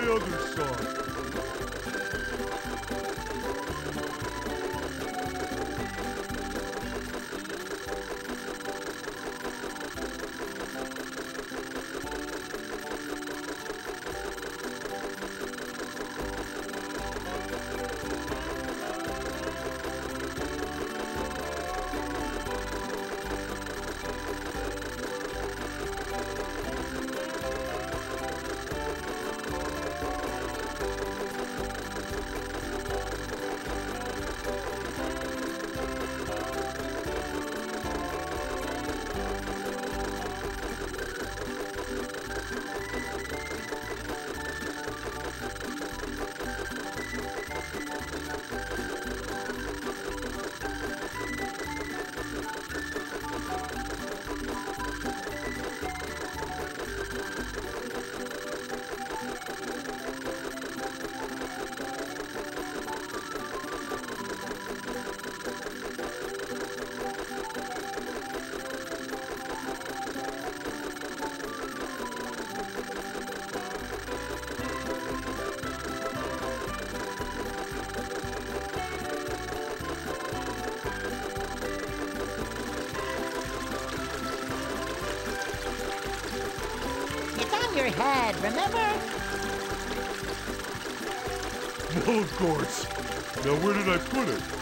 your remember? Of course. Now, where did I put it?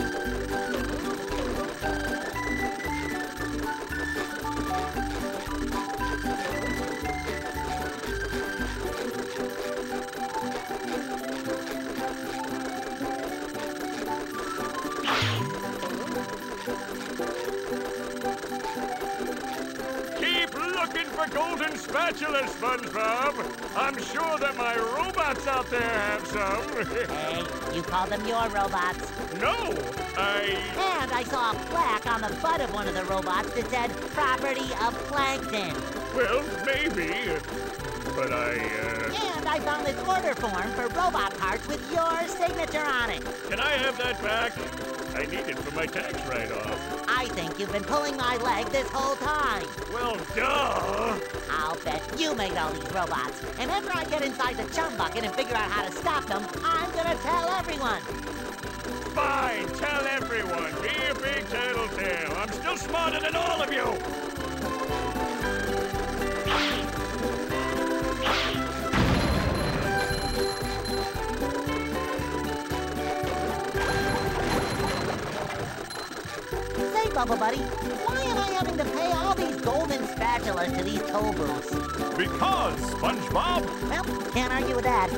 thank you looking for golden spatulas, SpongeBob. I'm sure that my robots out there have some. Hey, you call them your robots. no, I... And I saw a plaque on the butt of one of the robots that said, property of Plankton. Well, maybe. But I, uh... And I found this order form for robot parts with your signature on it. Can I have that back? I need it for my tax write-off. I think you've been pulling my leg this whole time. Well, duh! I'll bet you made all these robots. And after I get inside the chum bucket and figure out how to stop them, I'm gonna tell everyone. Fine, tell everyone. Be a big tattletale. I'm still smarter than Bubble Buddy, why am I having to pay all these golden spatulas to these toll booths? Because, SpongeBob, Well, can't argue with that.